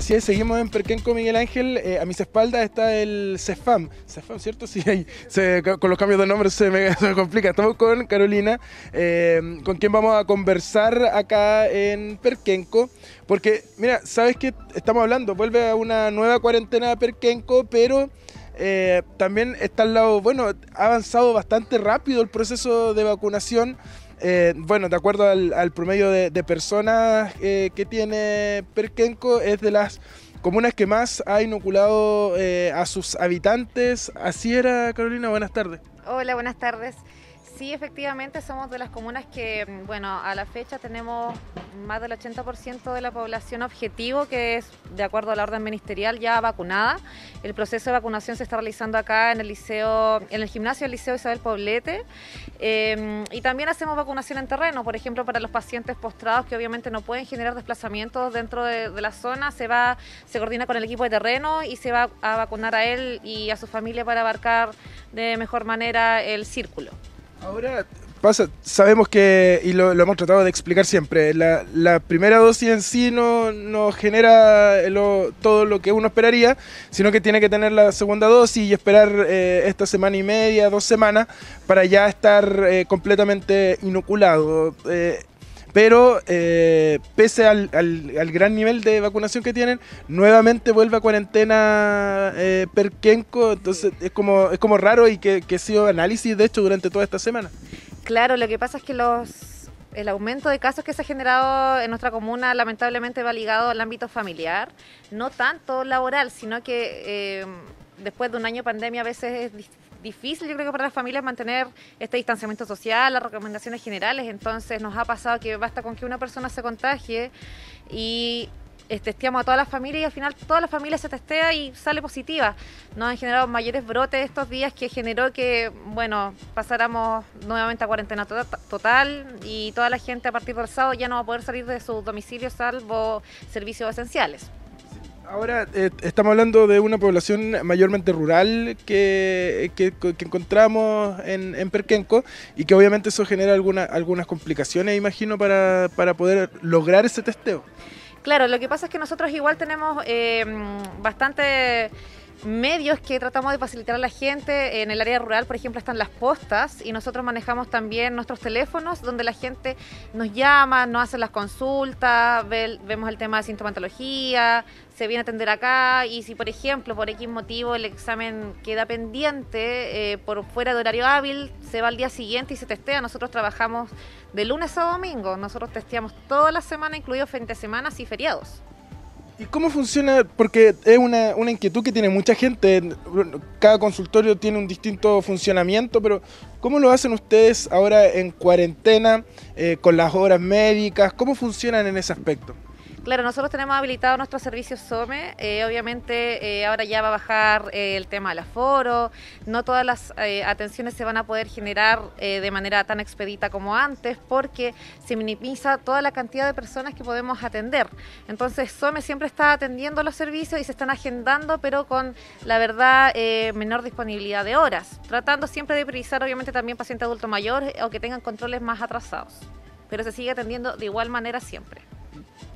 Así es, seguimos en Perquenco Miguel Ángel. Eh, a mis espaldas está el CEFAM. CEFAM, ¿cierto? Sí, ahí con los cambios de nombre se me, complica. Estamos con Carolina, eh, con quien vamos a conversar acá en Perquenco. Porque, mira, ¿sabes qué? Estamos hablando, vuelve a una nueva cuarentena de Perquenco, pero eh, también está al lado, bueno, ha avanzado bastante rápido el proceso de vacunación. Eh, bueno, de acuerdo al, al promedio de, personas eh, que tiene Perquenco, es de las comunas que más ha inoculado eh, a sus habitantes. Así era, Carolina, buenas tardes. Hola, buenas tardes. Sí, efectivamente somos de las comunas que, bueno, a la fecha tenemos más del 80% de la población objetivo, que es de acuerdo a la orden ministerial ya vacunada. El proceso de vacunación se está realizando acá en el liceo, en el gimnasio del Liceo Isabel Poblete. Eh, y también hacemos vacunación en terreno, por ejemplo, para los pacientes postrados que obviamente no pueden generar desplazamientos dentro de, de la zona, se va, se coordina con el equipo de terreno y se va a vacunar a él y a su familia para abarcar de mejor manera el círculo. Ahora pasa, sabemos que, y lo, lo hemos tratado de explicar siempre, la, la primera dosis en sí no, no genera lo- todo lo que uno esperaría, sino que tiene que tener la segunda dosis y esperar eh, esta semana y media, dos semanas, para ya estar eh, completamente inoculado. Eh, pero eh, pese al, al- al gran nivel de vacunación que tienen, nuevamente vuelve a cuarentena eh, Perquenco, entonces es como, es como raro y que, que ha sido análisis de hecho durante toda esta semana. Claro, lo que pasa es que los el aumento de casos que se ha generado en nuestra comuna lamentablemente va ligado al ámbito familiar, no tanto laboral, sino que eh, después de un año de pandemia a veces es difícil, yo creo que para las familias mantener este distanciamiento social, las recomendaciones generales, entonces nos ha pasado que basta con que una persona se contagie y eh, testeamos a toda la familia y al final toda la familia se testea y sale positiva. Nos han generado mayores brotes estos días que generó que, bueno, pasáramos nuevamente a cuarentena to- total y toda la gente a partir del sábado ya no va a poder salir de sus domicilios salvo servicios esenciales. Ahora eh, estamos hablando de una población mayormente rural que, que- encontramos en, en Perquenco y que obviamente eso genera alguna- algunas complicaciones, imagino, para, para poder lograr ese testeo. Claro, lo que pasa es que nosotros igual tenemos eh, bastante medios que tratamos de facilitar a la gente. En el área rural, por ejemplo, están las postas y nosotros manejamos también nuestros teléfonos donde la gente nos llama, nos hace las consultas, ve- vemos el tema de sintomatología, se viene a atender acá y si, por ejemplo, por X motivo el examen queda pendiente eh, por fuera de horario hábil, se va al día siguiente y se testea. Nosotros trabajamos de lunes a domingo, nosotros testeamos toda la semana, incluidos fin de semana y feriados. ¿Y cómo funciona? Porque es una, una inquietud que tiene mucha gente. Cada consultorio tiene un distinto funcionamiento, pero ¿cómo lo hacen ustedes ahora en cuarentena, eh, con las horas médicas? ¿Cómo funcionan en ese aspecto? Claro, nosotros tenemos habilitado nuestro servicio SOME. eh, obviamente eh, ahora ya va a bajar eh, el tema del aforo. No todas las eh, atenciones se van a poder generar eh, de manera tan expedita como antes porque se minimiza toda la cantidad de personas que podemos atender. Entonces SOME siempre está atendiendo los servicios y se están agendando, pero con la verdad eh, menor disponibilidad de horas. Tratando siempre de priorizar obviamente también pacientes adultos mayores o que tengan controles más atrasados. Pero se sigue atendiendo de igual manera siempre.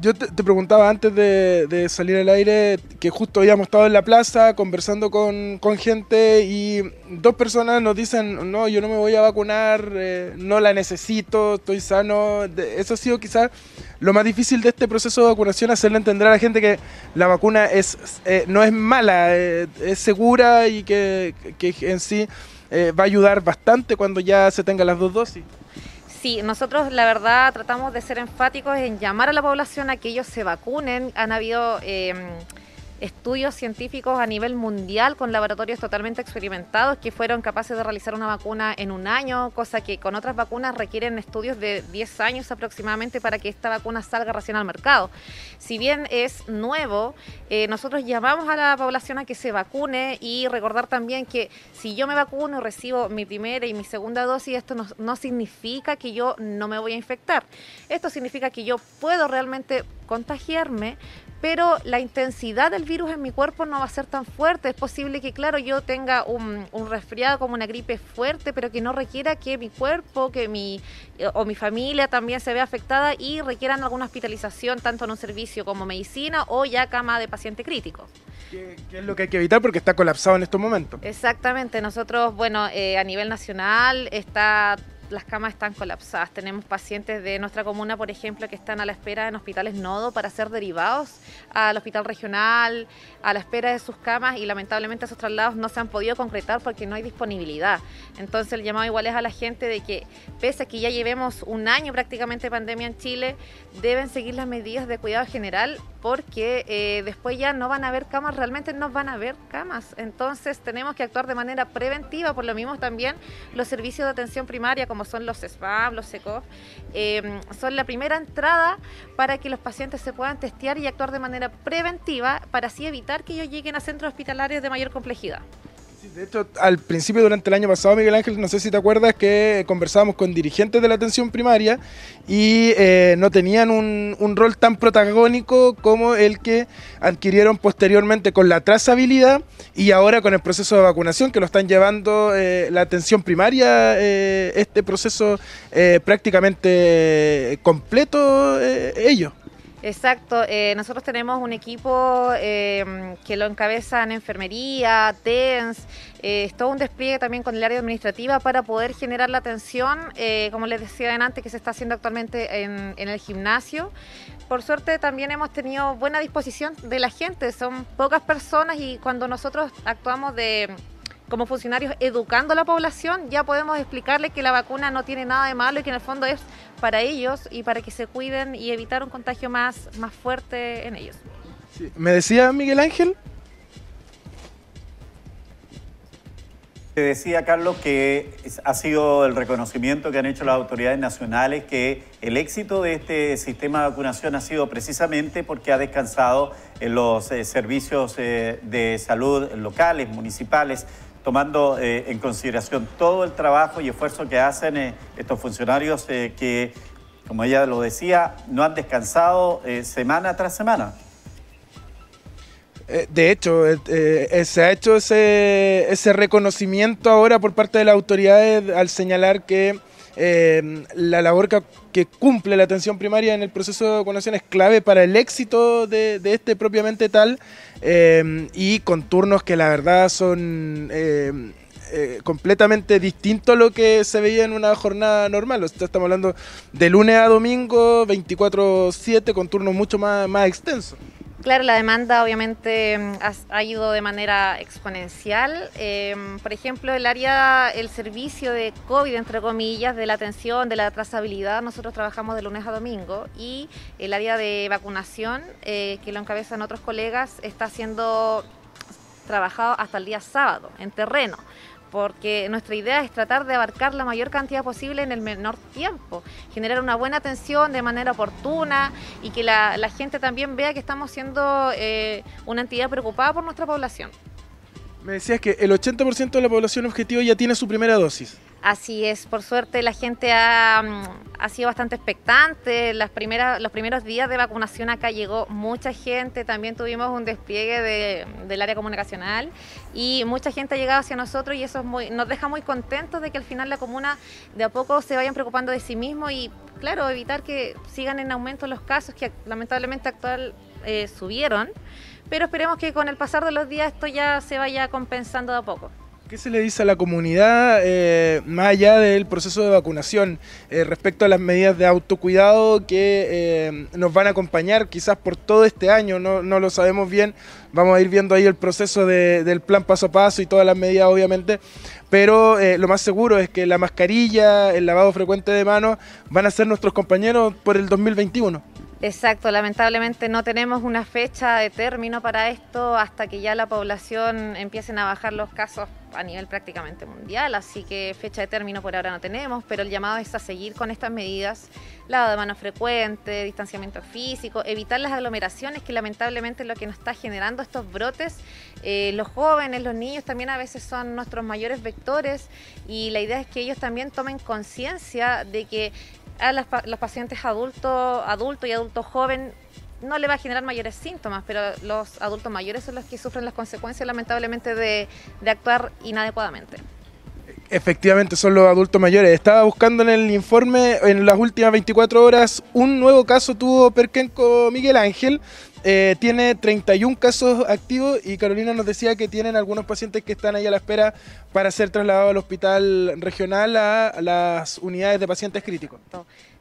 Yo te, preguntaba antes de, salir al aire que justo habíamos estado en la plaza conversando con, con gente y dos personas nos dicen, no, yo no me voy a vacunar, eh, no la necesito, estoy sano. Eso ha sido quizás lo más difícil de este proceso de vacunación, hacerle entender a la gente que la vacuna es, eh, no es mala, eh, es segura y que, que en sí eh, va a ayudar bastante cuando ya se tengan las dos dosis. Sí, nosotros la verdad tratamos de ser enfáticos en llamar a la población a que ellos se vacunen. Han habido eh, estudios científicos a nivel mundial con laboratorios totalmente experimentados que fueron capaces de realizar una vacuna en un año, cosa que con otras vacunas requieren estudios de 10 años aproximadamente para que esta vacuna salga recién al mercado. Si bien es nuevo, eh, nosotros llamamos a la población a que se vacune y recordar también que si yo me vacuno y recibo mi primera y mi segunda dosis, esto no, no significa que yo no me voy a infectar. Esto significa que yo puedo realmente contagiarme, pero la intensidad del virus en mi cuerpo no va a ser tan fuerte. Es posible que, claro, yo tenga un, resfriado como una gripe fuerte, pero que no requiera que mi cuerpo, que mi o mi familia también se vea afectada y requieran alguna hospitalización tanto en un servicio como medicina o ya cama de paciente crítico. ¿Qué, es lo que hay que evitar? Porque está colapsado en estos momentos. Exactamente, nosotros, bueno, eh, a nivel nacional está las camas están colapsadas. Tenemos pacientes de nuestra comuna, por ejemplo, que están a la espera en hospitales nodo para ser derivados al hospital regional, a la espera de sus camas y lamentablemente esos traslados no se han podido concretar porque no hay disponibilidad. Entonces el llamado igual es a la gente de que pese a que ya llevemos un año prácticamente de pandemia en Chile, deben seguir las medidas de cuidado general porque eh, después ya no van a haber camas, realmente no van a haber camas. Entonces tenemos que actuar de manera preventiva, por lo mismo también los servicios de atención primaria son los SPAM, los SECOF, eh, son la primera entrada para que los pacientes se puedan testear y actuar de manera preventiva para así evitar que ellos lleguen a centros hospitalarios de mayor complejidad. De hecho, al principio, durante el año pasado, Miguel Ángel, no sé si te acuerdas que conversábamos con dirigentes de la atención primaria y eh, no tenían un, rol tan protagónico como el que adquirieron posteriormente con la trazabilidad y ahora con el proceso de vacunación que lo están llevando eh, la atención primaria, eh, este proceso prácticamente completo ellos. Exacto, eh, nosotros tenemos un equipo em, que lo encabezan enfermería, TENS, eh, todo un despliegue también con el área administrativa para poder generar la atención, eh, como les decía antes, que se está haciendo actualmente en, en el gimnasio. Por suerte también hemos tenido buena disposición de la gente, son pocas personas y cuando nosotros actuamos de como funcionarios educando a la población, ya podemos explicarles que la vacuna no tiene nada de malo y que en el fondo es para ellos y para que se cuiden y evitar un contagio más, más fuerte en ellos. ¿Me decía Miguel Ángel? Te decía, Carlos, que ha sido el reconocimiento que han hecho las autoridades nacionales que el éxito de este sistema de vacunación ha sido precisamente porque ha descansado en los eh, servicios eh, de salud locales, municipales tomando eh, en consideración todo el trabajo y esfuerzo que hacen eh, estos funcionarios eh, que, como ella lo decía, no han descansado semana tras semana. De hecho, se ha hecho ese, ese reconocimiento ahora por parte de las autoridades al señalar que eh, la labor que, cumple la atención primaria en el proceso de vacunación es clave para el éxito de, este propiamente tal eh, y con turnos que la verdad son... Eh, completamente distintos a lo que se veía en una jornada normal. estamos hablando de lunes a domingo, 24-7, con turnos mucho más extensos. Claro, la demanda obviamente mm, ha, ido de manera exponencial. Em, por ejemplo, el área, el servicio de COVID, entre comillas, de la atención, de la trazabilidad, nosotros trabajamos de lunes a domingo y el área de vacunación, eh, que lo encabezan otros colegas, está siendo trabajado hasta el día sábado, en terreno porque nuestra idea es tratar de abarcar la mayor cantidad posible en el menor tiempo, generar una buena atención de manera oportuna y que la, gente también vea que estamos siendo eh, una entidad preocupada por nuestra población. Me decías que el 80% de la población objetivo ya tiene su primera dosis. Así es, por suerte la gente ha, mm, sido bastante expectante. Las primeras, los primeros días de vacunación acá llegó mucha gente, también tuvimos un despliegue del área comunicacional y mucha gente ha llegado hacia nosotros y eso nos deja muy contentos de que al final la comuna de a poco se vayan preocupando de sí mismo y claro, evitar que sigan en aumento los casos que lamentablemente actual eh, subieron, pero esperemos que con el pasar de los días esto ya se vaya compensando de a poco. ¿Qué se le dice a la comunidad eh, más allá del proceso de vacunación eh, respecto a las medidas de autocuidado que eh, nos van a acompañar quizás por todo este año? No, lo sabemos bien, vamos a ir viendo ahí el proceso del plan paso a paso y todas las medidas obviamente, pero lo más seguro es que la mascarilla, el lavado frecuente de manos van a ser nuestros compañeros por el 2021. Exacto, lamentablemente no tenemos una fecha de término para esto hasta que ya la población empiecen a bajar los casos a nivel prácticamente mundial, así que fecha de término por ahora no tenemos, pero el llamado es a seguir con estas medidas, lavado de manos frecuente, distanciamiento físico, evitar las aglomeraciones, que lamentablemente es lo que nos está generando estos brotes. Eh, los jóvenes, los niños también a veces son nuestros mayores vectores y la idea es que ellos también tomen conciencia de que a los pacientes adultos adulto y adulto joven no le va a generar mayores síntomas, pero los adultos mayores son los que sufren las consecuencias lamentablemente de, de actuar inadecuadamente. Efectivamente, son los adultos mayores. Estaba buscando en el informe, en las últimas 24 horas, un nuevo caso tuvo Perquenco Miguel Ángel. Eh, tiene 31 casos activos y Carolina nos decía que tienen algunos pacientes que están ahí a la espera para ser trasladados al hospital regional a las unidades de pacientes críticos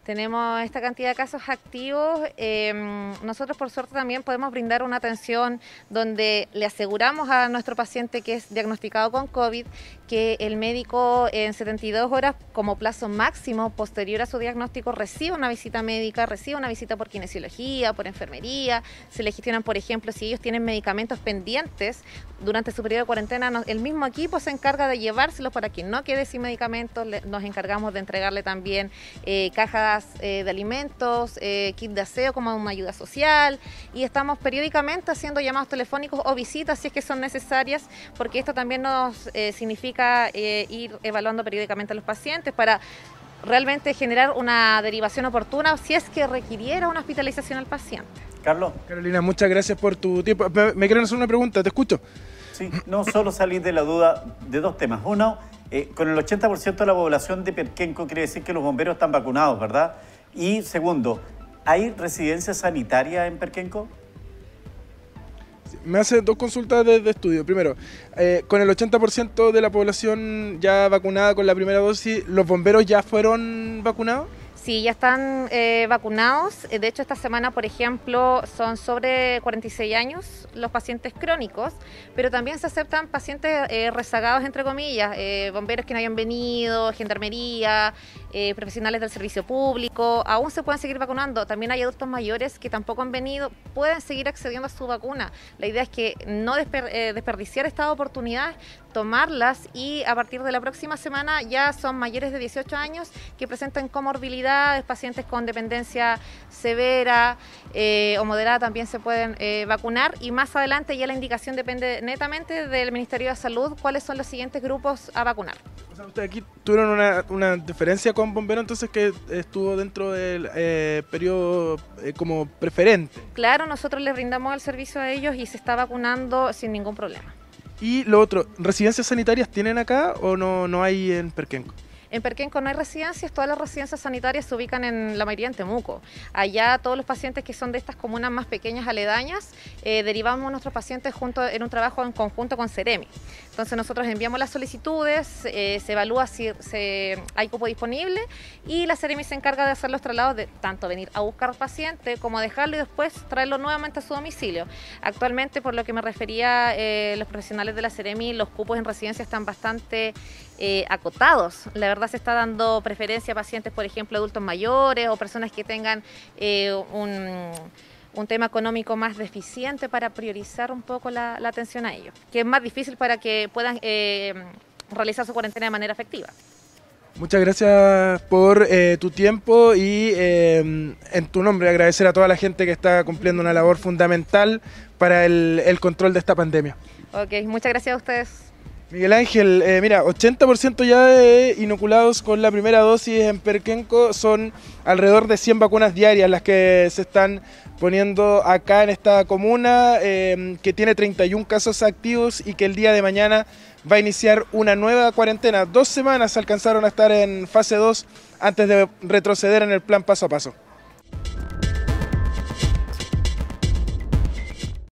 tenemos esta cantidad de casos activos. Em, nosotros por suerte también podemos brindar una atención donde le aseguramos a nuestro paciente que es diagnosticado con COVID que el médico en 72 horas como plazo máximo posterior a su diagnóstico reciba una visita médica, reciba una visita por kinesiología, por enfermería, se le gestionan, por ejemplo, si ellos tienen medicamentos pendientes durante su periodo de cuarentena, el mismo equipo se encarga de llevárselos para que no quede sin medicamentos, nos encargamos de entregarle también eh, cajas eh, de alimentos, eh, kit de aseo como una ayuda social y estamos periódicamente haciendo llamados telefónicos o visitas si es que son necesarias, porque esto también nos significa eh, ir evaluando periódicamente a los pacientes para realmente generar una derivación oportuna si es que requiriera una hospitalización al paciente. Carlos. Carolina, muchas gracias por tu tiempo. Me, quieren hacer una pregunta, te escucho. Sí, no solo salir de la duda de dos temas. Uno, eh, con el 80% de la población de Perquenco quiere decir que los bomberos están vacunados, ¿verdad? Y segundo, ¿hay residencia sanitaria en Perquenco? me hace dos consultas de, estudio. Primero, eh, con el 80% de la población ya vacunada con la primera dosis, ¿los bomberos ya fueron vacunados? Sí, ya están eh, vacunados. Eh, de hecho, esta semana, por ejemplo, son sobre 46 años los pacientes crónicos, pero también se aceptan pacientes eh, rezagados, entre comillas, bomberos que no hayan venido, gendarmería, profesionales del servicio público. Aún se pueden seguir vacunando. También hay adultos mayores que tampoco han venido, pueden seguir accediendo a su vacuna. La idea es que no desperdiciar esta oportunidad, tomarlas y a partir de la próxima semana ya son mayores de 18 años que presentan comorbilidad pacientes con dependencia severa eh, o moderada también se pueden eh, vacunar y más adelante ya la indicación depende netamente del Ministerio de Salud cuáles son los siguientes grupos a vacunar. O sea, aquí tuvieron una, diferencia con Bombero entonces que estuvo dentro del eh, periodo como preferente. Claro, nosotros les brindamos el servicio a ellos y se está vacunando sin ningún problema. Y lo otro, ¿residencias sanitarias tienen acá o no, no hay en Perquenco? En Perquenco no hay residencias, todas las residencias sanitarias se ubican en la mayoría en Temuco. Allá todos los pacientes que son de estas comunas más pequeñas aledañas, eh, derivamos a nuestros pacientes junto en un trabajo en conjunto con Ceremi. Entonces nosotros enviamos las solicitudes, eh, se evalúa si hay cupo disponible y la Ceremi se encarga de hacer los traslados de tanto venir a buscar al paciente como dejarlo y después traerlo nuevamente a su domicilio. Actualmente, por lo que me refería eh, los profesionales de la Ceremi, los cupos en residencia están bastante acotados. La verdad se está dando preferencia a pacientes, por ejemplo, adultos mayores o personas que tengan eh, un, tema económico más deficiente para priorizar un poco la, atención a ellos, que es más difícil para que puedan eh, realizar su cuarentena de manera efectiva. Muchas gracias por eh, tu tiempo y en tu nombre agradecer a toda la gente que está cumpliendo una labor fundamental para el, el control de esta pandemia. Ok, muchas gracias a ustedes. Miguel Ángel, eh, mira, 80% ya de inoculados con la primera dosis en Perquenco son alrededor de 100 vacunas diarias las que se están poniendo acá en esta comuna, eh, que tiene 31 casos activos y que el día de mañana va a iniciar una nueva cuarentena. Dos semanas alcanzaron a estar en fase 2 antes de retroceder en el plan paso a paso.